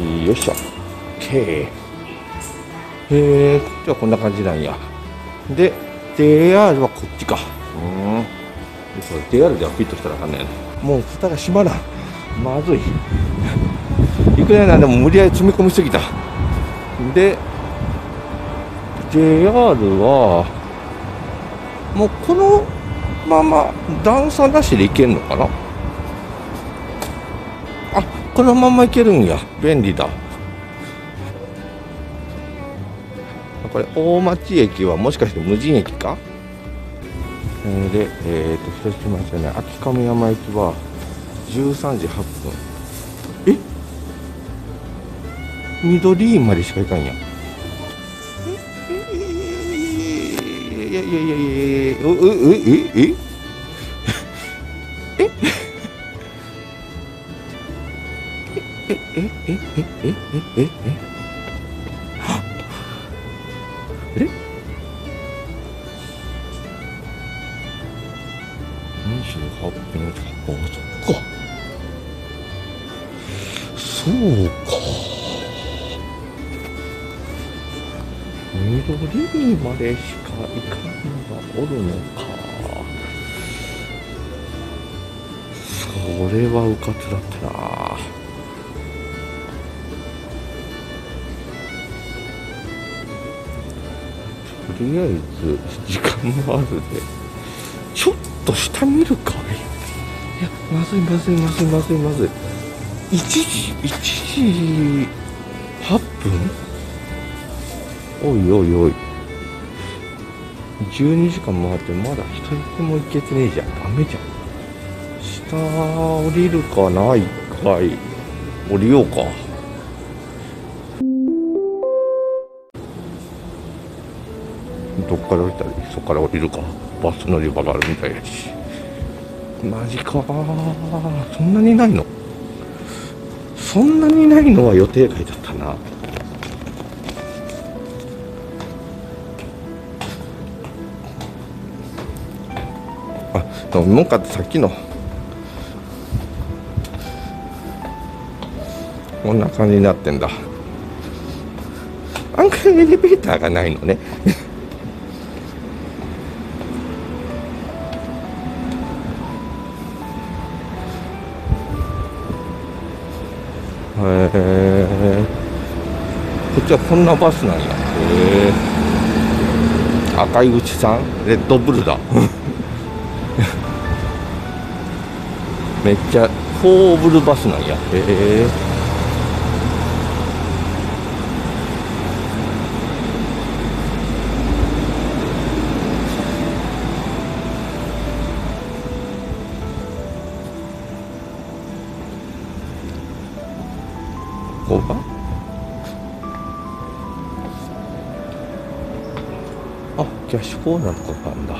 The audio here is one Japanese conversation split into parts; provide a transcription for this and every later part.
よいしょ。OK へえこっちはこんな感じなんや。で JR はこっちか。うん。そう JR ではピッとしたらあかんねん。もう蓋が閉まらん。まずい。いくらなん。でも無理やり積み込みすぎた。で JR はもうこのまま段差なしで行けんのかな？このまま行けるんや。便利だ。これ大町駅はもしかして無人駅か？えーでえっ、と広島じゃない秋亀山駅は13時8分。え？緑までしか行かんや。え？いやいやいやいやいやうううえ？え？え？えええええええ。28 分48分そっかそうか。緑にまでしか行かんがおるのか。それはうかつだったな。りあえず時間もあるでちょっと下見るかい？いやまずいまずいまずいまずいまずい。1時1時8分？おいおいおい。12時間回ってまだ一人も行けてねえじゃん。ダメじゃん。下降りるかな？一回。降りようかどっから降りたらそこから降りるか。バス乗り場があるみたいやし。マジか。そんなにないの？そんなにないのは予定外だったな。あ飲み物買ってさっきの。こんな感じになってんだ。案外エレベーターがないのね。へえこっちはこんなバスなんや。へえ赤い口さん？レッドブルだ。めっちゃフォーブルバスなんや。へえあキャッシュコーナーとかがあるんだ。へ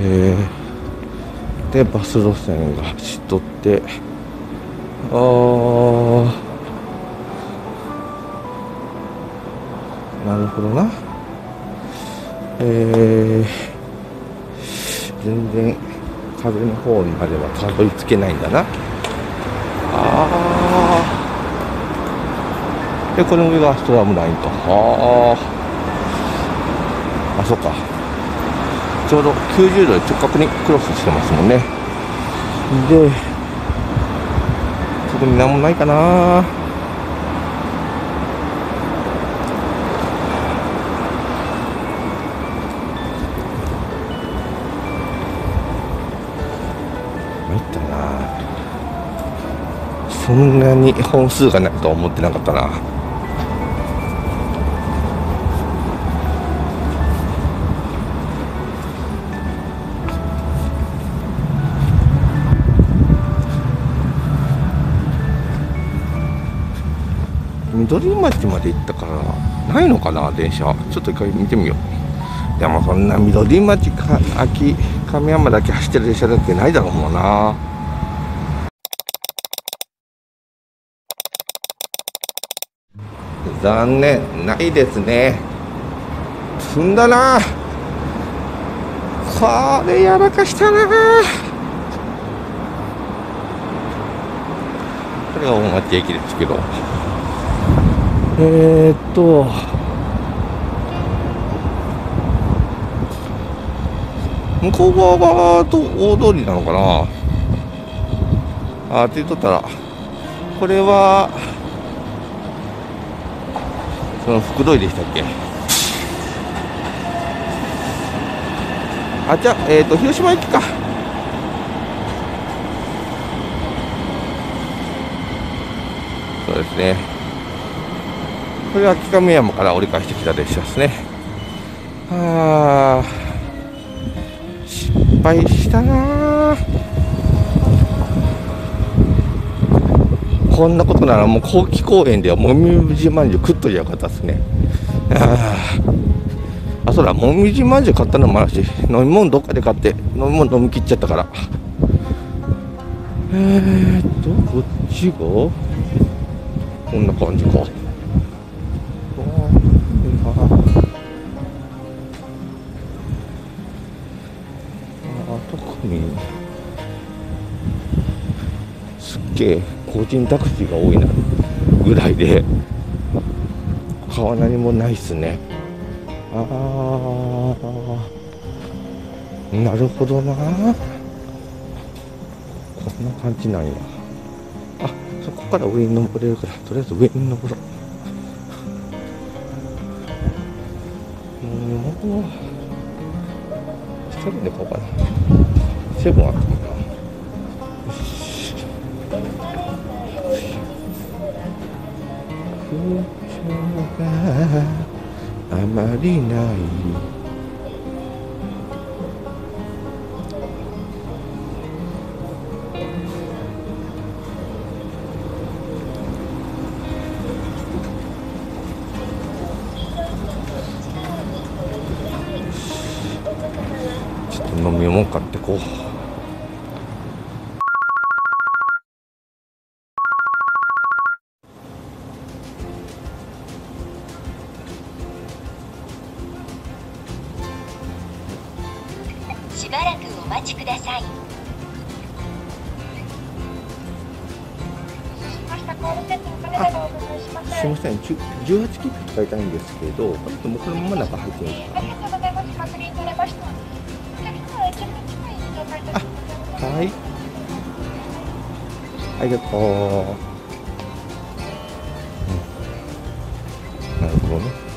え。でバス路線が走っとって。あー。なるほどな。え。ー、全然風の方にまではたどり着けないんだな。ああでこの上がストラムラインと。あああそっか。ちょうど90度で直角にクロスしてますもんね。でそこに何もないかな。参ったな。そんなに本数がないとは思ってなかったな緑町まで行ったからないのかな電車。ちょっと一回見てみよう。でもそんな緑町か秋亀山だけ走ってる電車だってないだろうもんな。残念。ないですね。積んだな。これやらかしたな。これが大町駅ですけど。えー、っと。向こう側がと大通りなのかな？あって言っとったら。これはその福通りでしたっけ？あじゃあえっ、と広島駅か。そうですね。これは秋亀山から折り返してきた列車ですね。はあ失敗したなこんなことならもう後期公園ではもみじまんじゅう食っとりゃよかったですね。ああそうだもみじまんじゅう買ったのもあるし飲み物どっかで買って飲み物飲み切っちゃったから。えーっとこっちがこんな感じか。特にすっげえ個人タクシーが多いなぐらいで他は何もないっすね。ああなるほどな。こんな感じなんや。あそこから上に登れるからとりあえず上に登ろうもう。セブンで買おうかな。セブンあったかなよし。空調があまりない。こう。しばらくお待ちください。すみません、じゅ18切符使いたいんですけど、ちょっともうこのまま中入っていいですか、はい。ありがとう。うん、なるほどね。